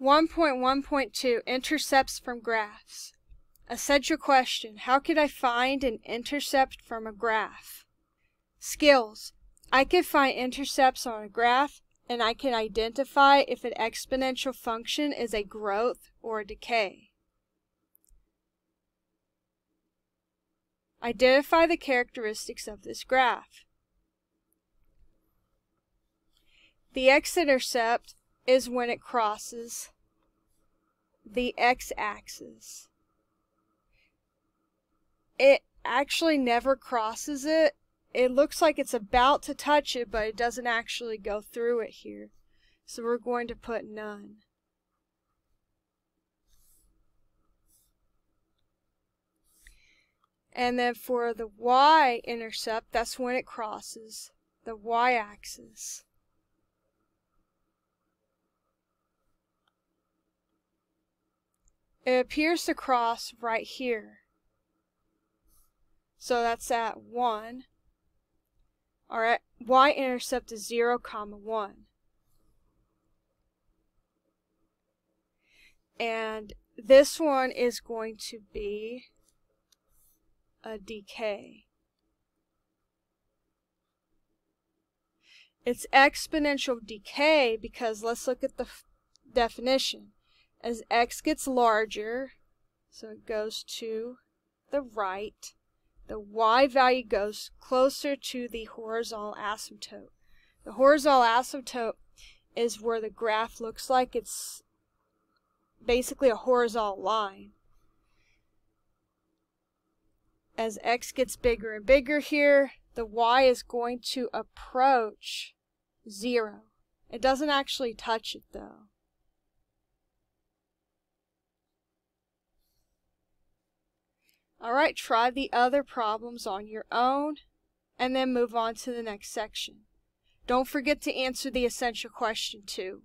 1.1.2 Intercepts from Graphs. Essential question How could I find an intercept from a graph? Skills I can find intercepts on a graph and I can identify if an exponential function is a growth or a decay. Identify the characteristics of this graph. The x-intercept is when it crosses the x-axis. It actually never crosses it. It looks like it's about to touch it, but it doesn't actually go through it here. So we're going to put none. And then for the y-intercept, that's when it crosses the y-axis. It appears to cross right here. So that's at 1. Our y-intercept is 0, comma 1. And this one is going to be a decay. It's exponential decay because let's look at the definition as x gets larger, so it goes to the right, the y value goes closer to the horizontal asymptote. The horizontal asymptote is where the graph looks like it's basically a horizontal line. As x gets bigger and bigger here, the y is going to approach 0. It doesn't actually touch it though. Alright, try the other problems on your own and then move on to the next section. Don't forget to answer the essential question too.